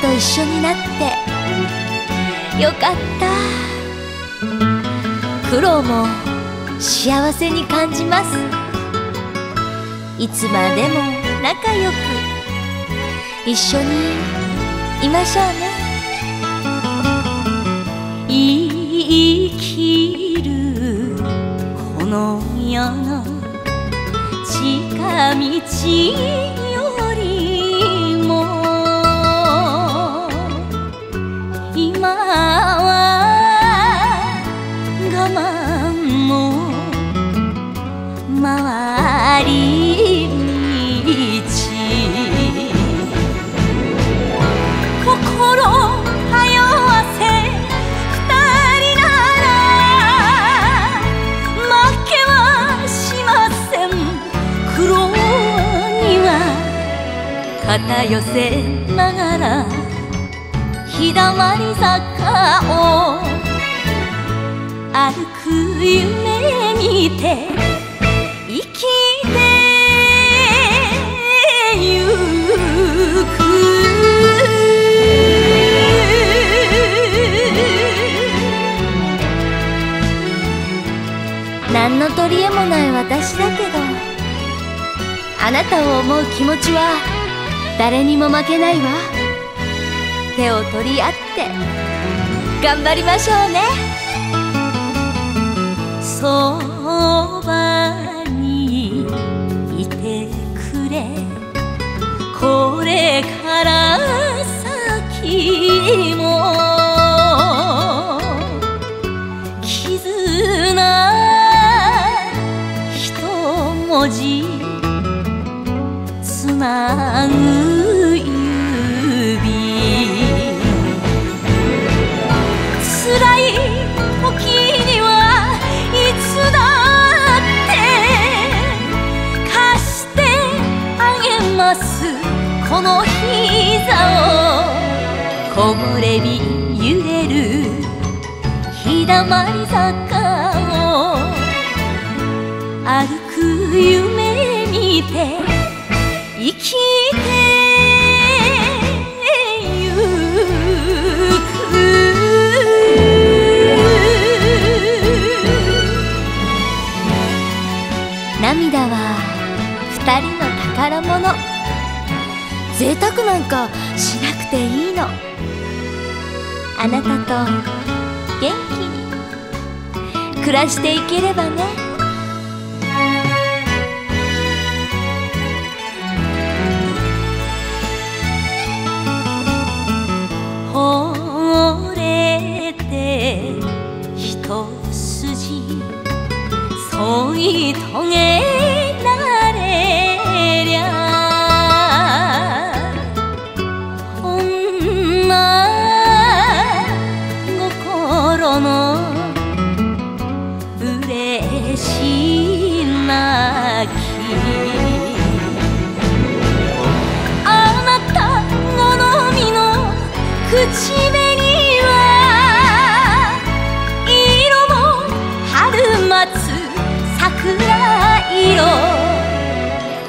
と一緒になって。よかった。苦労も幸せに感じます。いつまでも仲良く。一緒にいましょうね。生きるこの世の近道。肩寄せながら日だまり坂を歩く夢見て生きてゆく。何の取り柄もない私だけどあなたを思う気持ちは誰にも負けないわ。手を取り合って頑張りましょうね。そばにいてくれ。これから先も絆一文字つなぐこの膝を木漏れ日揺れる日だまり坂を歩く夢見て生きてゆく。涙は二人の宝物贅沢なんかしなくていいの。あなたと元気に。暮らしていければね。惚れて一筋添い遂げ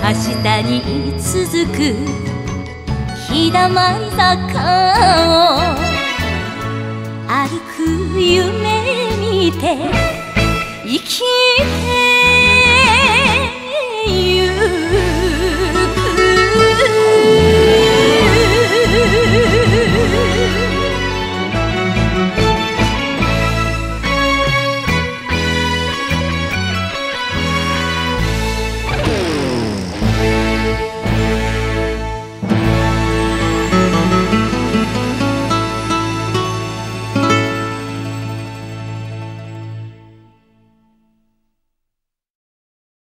明日に続く日だまり坂を歩く夢見て生きる